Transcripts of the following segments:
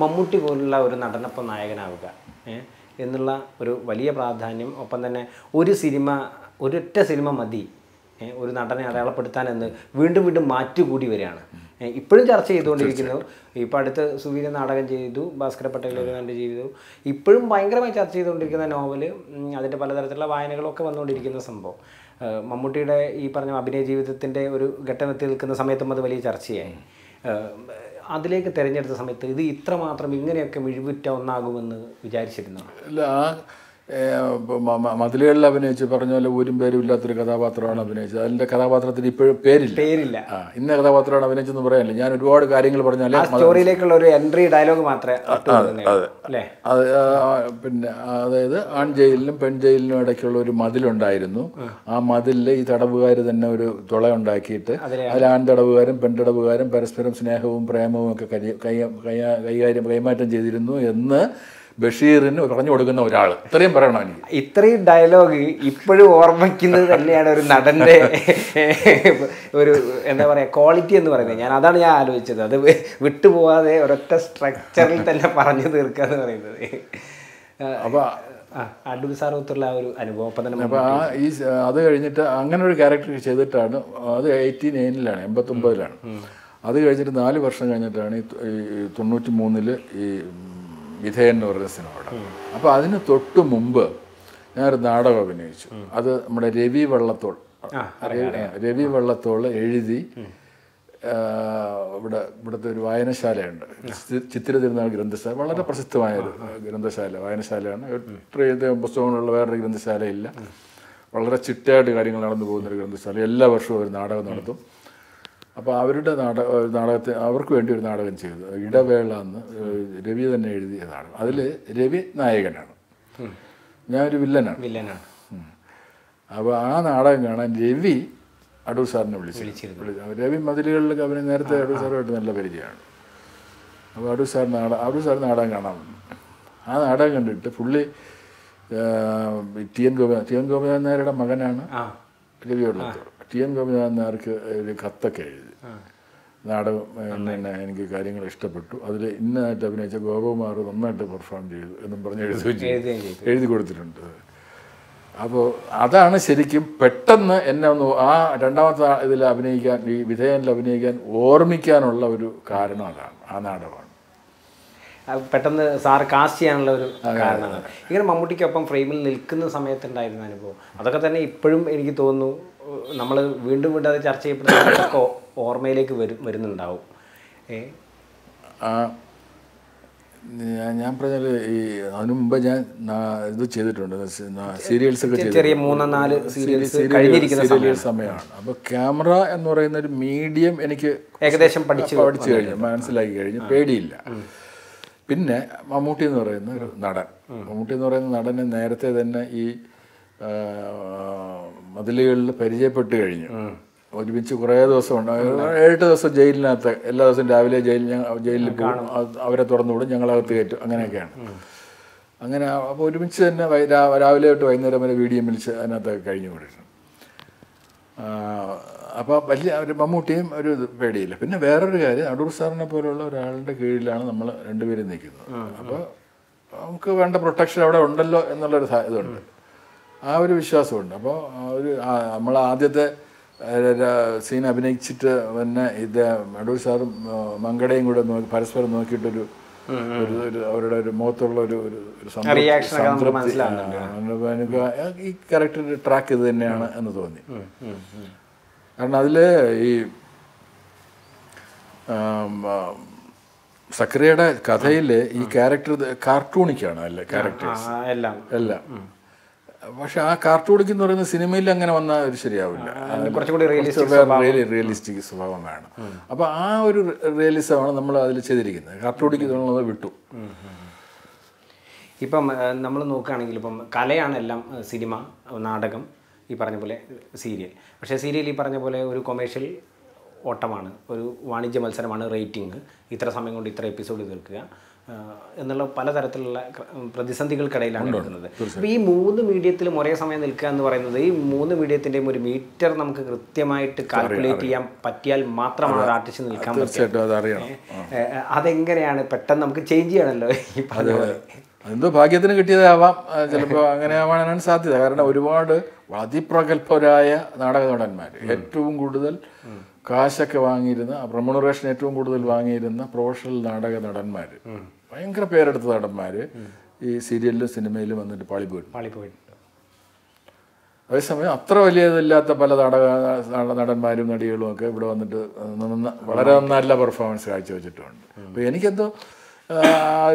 മമ്മൂട്ടി പോലുള്ള ഒരു നടനപ്പ നായകനാവുക എന്നുള്ള ഒരു വലിയ പ്രാധാന്യം. ഒപ്പം തന്നെ ഒരു സിനിമ ഒരൊറ്റ സിനിമ മതി ഒരു നടനെ അടയാളപ്പെടുത്താൻ എന്ന് വീണ്ടും വീണ്ടും മാറ്റുകൂടി വരികയാണ്. ഇപ്പോഴും ചർച്ച ചെയ്തുകൊണ്ടിരിക്കുന്നു. ഇപ്പോൾ അടുത്ത് സുവീര നാടകം ചെയ്തു ഭാസ്കര പട്ടേൽ ഒരു കണ്ട് ചെയ്തു. ഇപ്പോഴും ഭയങ്കരമായി ചർച്ച ചെയ്തുകൊണ്ടിരിക്കുന്ന നോവൽ അതിന്റെ പലതരത്തിലുള്ള വായനകളൊക്കെ വന്നുകൊണ്ടിരിക്കുന്ന സംഭവം. മമ്മൂട്ടിയുടെ ഈ പറഞ്ഞ അഭിനയ ജീവിതത്തിന്റെ ഒരു ഘട്ടമെത്തി നിൽക്കുന്ന സമയത്തും അത് വലിയ ചർച്ചയായി. അതിലേക്ക് തിരഞ്ഞെടുത്ത സമയത്ത് ഇത് ഇത്രമാത്രം ഇങ്ങനെയൊക്കെ മിഴിവുറ്റ ഒന്നാകുമെന്ന് വിചാരിച്ചിരുന്നു? അല്ല ആ മതിലുകളിൽ അഭിനയിച്ച് പറഞ്ഞ പോലെ ഊരും പേരും ഇല്ലാത്തൊരു കഥാപാത്രമാണ് അഭിനയിച്ചത്. അതിന്റെ കഥാപാത്രത്തിന് ഇപ്പോഴും പേരില്ല. പേരില്ല. ആ ഇന്ന കഥാപാത്രമാണ് അഭിനയിച്ചെന്ന് പറയാനില്ല. ഞാൻ ഒരുപാട് കാര്യങ്ങൾ പറഞ്ഞാലേ ആ സ്റ്റോറിയിലേക്കുള്ള ഒരു എൻട്രി ഡയലോഗ് മാത്രമേ അത് ആ, പിന്നെ അതായത് ആൺ ജയിലിനും പെൺ ജയിലിനും ഇടയ്ക്കുള്ള ഒരു മതിലുണ്ടായിരുന്നു. ആ. മതിലിൽ ഈ തടവുകാർ തന്നെ ഒരു തുള ഉണ്ടാക്കിയിട്ട് അതിൽ ആൺ തടവുകാരും പെൺ തടവുകാരും പരസ്പരം സ്നേഹവും പ്രേമവും ഒക്കെ കൈകാര്യം കൈമാറ്റം ചെയ്തിരുന്നു എന്ന് ബഷീറിന് പറഞ്ഞു കൊടുക്കുന്ന ഒരാൾ ഇത്രയും പറയണം എനിക്ക്. ഇത്രയും ഡയലോഗ് ഇപ്പോഴും ഓർമ്മിക്കുന്നത് തന്നെയാണ് ഒരു നടന്റെ ഒരു എന്താ പറയുക ക്വാളിറ്റി എന്ന് പറയുന്നത്. ഞാൻ അതാണ് ഞാൻ ആലോചിച്ചത്. അത് വിട്ടുപോകാതെ ഒരൊറ്റ സ്ട്രക്ചറിൽ തന്നെ പറഞ്ഞു തീർക്കുക എന്ന് പറയുന്നത്. അപ്പോൾ അടൂർ സാറത്തുള്ള ആ ഒരു അനുഭവം അപ്പം തന്നെ അപ്പോൾ ആ ഈ അത് കഴിഞ്ഞിട്ട് അങ്ങനെ ഒരു ക്യാരക്ടർ ചെയ്തിട്ടാണ് അത് എയ്റ്റി നയനിലാണ് എൺപത്തൊമ്പതിലാണ് അത് കഴിഞ്ഞിട്ട് നാല് വർഷം കഴിഞ്ഞിട്ടാണ് ഈ തൊണ്ണൂറ്റി മൂന്നിൽ ഈ വിധേയൻ എന്ന് പറയുന്ന സിനിമ അവിടെ അപ്പോൾ അതിന് തൊട്ട് മുമ്പ് ഞാനൊരു നാടകം അഭിനയിച്ചു. അത് നമ്മുടെ രവി വള്ളത്തോൾ രവി- വള്ളത്തോൾ എഴുതി ഇവിടെ ഇവിടുത്തെ ഒരു വായനശാലയുണ്ട്. ചിത്ര തിരുനാൾ ഗ്രന്ഥശാല വളരെ പ്രസിദ്ധമായ ഒരു ഗ്രന്ഥശാല വായനശാലയാണ്. എത്രയധികം പുസ്തകങ്ങളുള്ള വേറൊരു ഗ്രന്ഥശാലയില്ല. വളരെ ചിട്ടയായിട്ട് കാര്യങ്ങൾ നടന്നു പോകുന്ന ഒരു ഗ്രന്ഥശാല. എല്ലാ വർഷവും ഒരു നാടകം നടത്തും. അപ്പോൾ അവരുടെ നാടക നാടകത്തെ അവർക്ക് വേണ്ടി ഒരു നാടകം ചെയ്തു. ഇടവേള എന്ന് രവി തന്നെ എഴുതിയ നാടകം. അതിൽ രവി നായകനാണ്. ഞാനൊരു വില്ലനാണ്. വില്ലനാണ്. അപ്പോൾ ആ നാടകം കാണാൻ രവി അടൂർ സാറിനെ വിളിച്ചു. രവി മതിലുകളിലൊക്കെ അവന് നേരത്തെ അടൂർ സാറുമായിട്ട് നല്ല പരിചയമാണ്. അപ്പോൾ അടൂർ സാർ നാടകം അടൂർ സാർ നാടകം കാണാൻ ആ നാടകം കണ്ടിട്ട് പുള്ളി T N Gopi T N Gopinathan നായരുടെ മകനാണ് രവിയോട് രവി ഉള്ളത്. ടി എൻ ഗോപിനാഥൻ നായർക്ക് ഒരു കത്തൊക്കെ എഴുതി. നാടകം പിന്നെ എനിക്ക് കാര്യങ്ങൾ ഇഷ്ടപ്പെട്ടു. അതിൽ ഇന്നായിട്ട് അഭിനയിച്ച ഗോപകുമാർ നന്നായിട്ട് പെർഫോം ചെയ്തു എന്നും പറഞ്ഞ് ചെയ്തു. എഴുതി കൊടുത്തിട്ടുണ്ട്. അപ്പോൾ അതാണ് ശരിക്കും പെട്ടെന്ന് എന്നെ ഒന്ന് ആ രണ്ടാമത്തെ ഇതിൽ അഭിനയിക്കാൻ ഈ വിധേയനിൽ അഭിനയിക്കാൻ ഓർമ്മിക്കാനുള്ള ഒരു കാരണം അതാണ് ആ നാടകമാണ്. പെട്ടെന്ന് സാർ കാസ്റ്റ് ചെയ്യാനുള്ള ഒരു കാരണമാണ് ഇങ്ങനെ മമ്മൂട്ടിക്കൊപ്പം ഫ്രെയിമിൽ നിൽക്കുന്ന സമയത്തുണ്ടായിരുന്ന അനുഭവം. അതൊക്കെ തന്നെ ഇപ്പോഴും എനിക്ക് തോന്നുന്നു നമ്മൾ വീണ്ടും വീണ്ടും അത് ചർച്ച ചെയ്യപ്പെടുന്ന ഓർമ്മയിലേക്ക് വരും വരുന്നുണ്ടാവും. ഏ? ഞാൻ പറഞ്ഞാൽ ഈ അതിനു മുമ്പ് ഞാൻ ഇത് ചെയ്തിട്ടുണ്ട് സീരിയൽസ് ഒക്കെ ചെറിയ മൂന്നോ നാല് സീരിയൽ സമയമാണ്. അപ്പോൾ ക്യാമറ എന്ന് പറയുന്ന ഒരു മീഡിയം എനിക്ക് ഏകദേശം പഠിച്ചു പഠിച്ചു കഴിഞ്ഞു മനസ്സിലാക്കി കഴിഞ്ഞു പേടിയില്ല. പിന്നെ മമ്മൂട്ടി എന്ന് പറയുന്ന ഒരു നടൻ. മമ്മൂട്ടി എന്ന് പറയുന്ന നടനെ നേരത്തെ തന്നെ ഈ മതിലുകളിൽ പരിചയപ്പെട്ട് കഴിഞ്ഞു. ഒരുമിച്ച് കുറേ ദിവസം ഉണ്ട്. ഏഴെട്ട് ദിവസം ജയിലിനകത്ത് എല്ലാ ദിവസവും രാവിലെ ജയിലിൽ ജയിലിൽ പോകും. അവരെ തുറന്നു വിടും ഞങ്ങളകത്ത് കയറ്റും. അങ്ങനെയൊക്കെയാണ്. അങ്ങനെ അപ്പോൾ ഒരുമിച്ച് തന്നെ രാവിലെ തൊട്ട് വൈകുന്നേരം വരെ വീഡിയോ വിളിച്ച് അതിനകത്ത് കഴിഞ്ഞു കൊടുക്കുന്നു അപ്പോൾ വലിയ ഒരു മമ്മൂട്ടിയും ഒരു പേടിയില്ല. പിന്നെ വേറൊരു കാര്യം അടൂർ സാറിനെ പോലുള്ള ഒരാളുടെ കീഴിലാണ് നമ്മൾ രണ്ടുപേരും നിൽക്കുന്നത്. അപ്പോൾ നമുക്ക് വേണ്ട പ്രൊട്ടക്ഷൻ അവിടെ ഉണ്ടല്ലോ എന്നുള്ളൊരു ഇതുണ്ട്. ആ ഒരു വിശ്വാസമുണ്ട്. അപ്പോൾ ഒരു നമ്മൾ ആദ്യത്തെ സീൻ അഭിനയിച്ചിട്ട് പിന്നെ ഇത് അടൂർ സാറും മങ്കടയും കൂടെ നോക്കി പരസ്പരം നോക്കിയിട്ടൊരു ഒരു ഒരു അവരുടെ ഒരു മുഖത്തുള്ള ഒരു ഒരു സംതൃപ്തി- ഈ ക്യാരക്ടർ ട്രാക്ക് ഇത് തന്നെയാണ് എന്ന് തോന്നി. കാരണം അതിൽ ഈ സക്രിയയുടെ കഥയിൽ ഈ ക്യാരക്ടർ കാർട്ടൂണിക്കാണ് അല്ല ക്യാരക്ടേഴ്സ്? എല്ലാം. എല്ലാം പക്ഷെ ആ കാർട്ടൂണിക്ക് എന്ന് പറയുന്ന സിനിമയിൽ അങ്ങനെ വന്നാൽ ഒരു ശരിയാവില്ല. റിയലിസ്റ്റിക് സ്വഭാവം. വേണം. അപ്പൊ ആ ഒരു റിയലിസമാണ് നമ്മൾ അതിൽ ചെയ്തിരിക്കുന്നത്. കാർട്ടൂണിക്ക് എന്നുള്ളത് വിട്ടു. ഇപ്പം നമ്മൾ നോക്കുകയാണെങ്കിൽ ഇപ്പം കലയാണ് എല്ലാം സിനിമ നാടകം. ഈ പറഞ്ഞ പോലെ സീരിയൽ. പക്ഷേ സീരിയൽ ഈ പറഞ്ഞ പോലെ ഒരു കൊമേഴ്ഷ്യൽ ഓട്ടമാണ് ഒരു വാണിജ്യ മത്സരമാണ് റേറ്റിംഗ് ഇത്ര സമയം കൊണ്ട് ഇത്ര എപ്പിസോഡ് തീർക്കുക. എന്നുള്ള പലതരത്തിലുള്ള പ്രതിസന്ധികൾക്കിടയിലാണ് നിൽക്കുന്നത് അപ്പോൾ ഈ മൂന്ന് മീഡിയത്തിലും ഒരേ സമയം നിൽക്കുക എന്ന് പറയുന്നത് ഈ മൂന്ന് മീഡിയത്തിന്റെയും ഒരു മീറ്റർ നമുക്ക് കൃത്യമായിട്ട് കാൽക്കുലേറ്റ് ചെയ്യാൻ പറ്റിയാൽ മാത്രമാണ് ഒരു ആർട്ടിസ്റ്റ് നിൽക്കാൻ ഏ, അതെങ്ങനെയാണ് പെട്ടെന്ന് നമുക്ക് ചേഞ്ച് ചെയ്യണമല്ലോ ഈ എന്തോ ഭാഗ്യത്തിന് കിട്ടിയതാവാം. ചിലപ്പോൾ അങ്ങനെ ആവാനാണ് സാധ്യത. കാരണം ഒരുപാട് അതിപ്രഗത്ഭരായ നാടക നടന്മാർ ഏറ്റവും കൂടുതൽ കാശൊക്കെ വാങ്ങിയിരുന്ന റെമുണറേഷൻ ഏറ്റവും കൂടുതൽ വാങ്ങിയിരുന്ന പ്രൊഫഷണൽ നാടക നടന്മാർ ഭയങ്കര പേരെടുത്ത നടന്മാർ ഈ സീരിയലിലും സിനിമയിലും വന്നിട്ട് പാളി പോയിട്ടുണ്ട് അതേസമയം അത്ര വലിയതില്ലാത്ത പല നാടക നടന്മാരും നടികളും ഒക്കെ ഇവിടെ വന്നിട്ട് വളരെ നല്ല പെർഫോമൻസ് കാഴ്ചവെച്ചിട്ടുണ്ട്. അപ്പോൾ എനിക്കെന്തോ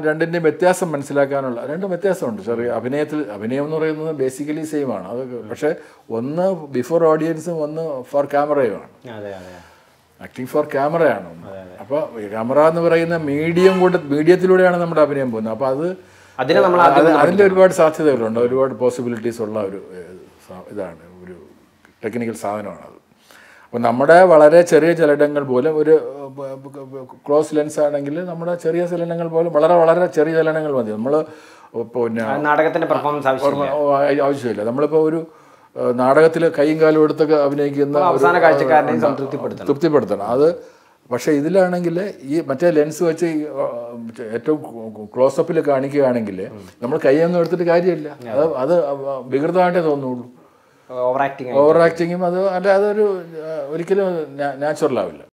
രണ്ടിന്റെയും വ്യത്യാസം മനസ്സിലാക്കാനുള്ള രണ്ടും വ്യത്യാസമുണ്ട്. ചെറിയ അഭിനയത്തിൽ അഭിനയം എന്ന് പറയുന്നത് ബേസിക്കലി സെയിം ആണ്. അത് പക്ഷേ ഒന്ന് ബിഫോർ ഓഡിയൻസും ഒന്ന് ഫോർ ക്യാമറയുമാണ് ആക്ടിങ് ഫോർ ക്യാമറയാണ് അപ്പോൾ ക്യാമറ എന്ന് പറയുന്ന മീഡിയം കൂടെ മീഡിയത്തിലൂടെയാണ് നമ്മുടെ അഭിനയം പോകുന്നത്. അപ്പോൾ അത് അതിന്റെ ഒരുപാട് സാധ്യതകളുണ്ട്. ഒരുപാട് പോസിബിലിറ്റീസ് ഉള്ള ഒരു ഇതാണ്. ഒരു ടെക്നിക്കൽ സാധനമാണ് അത്. അപ്പോൾ നമ്മുടെ വളരെ ചെറിയ ചലനങ്ങൾ പോലും ഒരു ക്ലോസ് ലെൻസ് ആണെങ്കിൽ നമ്മുടെ ചെറിയ ചലനങ്ങൾ പോലും വളരെ വളരെ ചെറിയ ചലനങ്ങൾ മതി. നമ്മൾ പിന്നെ നാടകത്തിന്റെ പെർഫോമൻസ് ആവശ്യമില്ല. നമ്മളിപ്പോൾ ഒരു നാടകത്തിൽ കൈയും കാലും എടുത്തൊക്കെ അഭിനയിക്കുന്ന അവസാന കാഴ്ചക്കാരനെ തൃപ്തിപ്പെടുത്തണം തൃപ്തിപ്പെടുത്തണം. അത് പക്ഷേ ഇതിലാണെങ്കിൽ ഈ മറ്റേ ലെൻസ് വെച്ച് ഏറ്റവും ക്ലോസപ്പിൽ കാണിക്കുകയാണെങ്കിൽ നമ്മൾ കൈയൊന്നും എടുത്തിട്ട് കാര്യമില്ല. അത് അത് വികൃതമായിട്ടേ തോന്നുള്ളൂ. ഓവർ ആക്ടിങ് അത് അല്ല അതൊരു ഒരിക്കലും നാച്ചുറൽ ആവില്ല